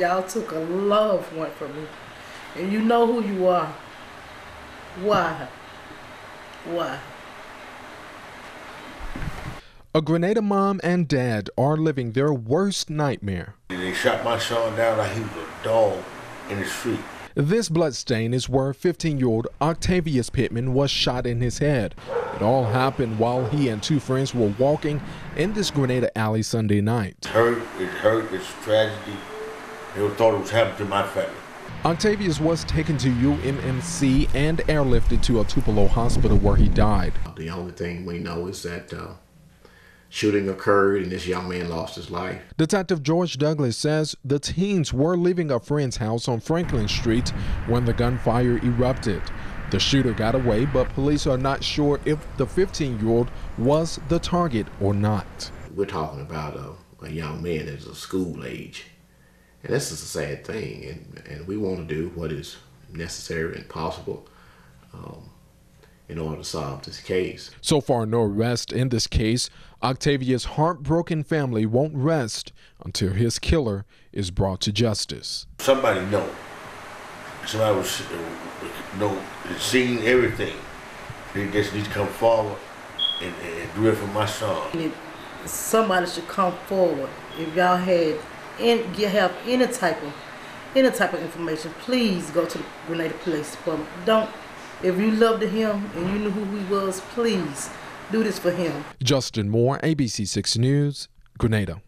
Y'all took a loved one from me. And you know who you are. Why? Why? A Grenada mom and dad are living their worst nightmare. They shot my son down like he was a dog in the street. This bloodstain is where 15-year-old Octavius Pittman was shot in his head. It all happened while he and two friends were walking in this Grenada alley Sunday night. It's hurt, it's hurt, it's tragedy. They thought it was happening to my family. Octavius was taken to UMMC and airlifted to a Tupelo hospital where he died. The only thing we know is that uh, shooting occurred and this young man lost his life. Detective George Douglas says the teens were leaving a friend's house on Franklin Street when the gunfire erupted. The shooter got away, but police are not sure if the 15 year old was the target or not. We're talking about a, a young man that's a school age. And this is a sad thing, and, and we want to do what is necessary and possible um, in order to solve this case. So far, no arrest in this case. Octavius' heartbroken family won't rest until his killer is brought to justice. Somebody know. Somebody was uh, know, seen everything. They just need to come forward and, and do it for my son. Somebody should come forward. If y'all had and you have any type of any type of information, please go to the Grenada Police Department. Don't if you loved him and you knew who he was, please do this for him. Justin Moore, ABC 6 News, Grenada.